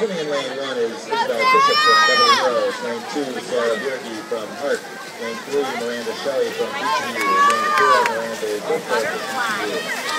Swimming in lane one is Isabel Bishop from Beverly Hills. Lane two, Sarah Bjerge from Hart. Lane three, Miranda Shelley from Beachview. Lane four, Miranda Goldberg from Beachview.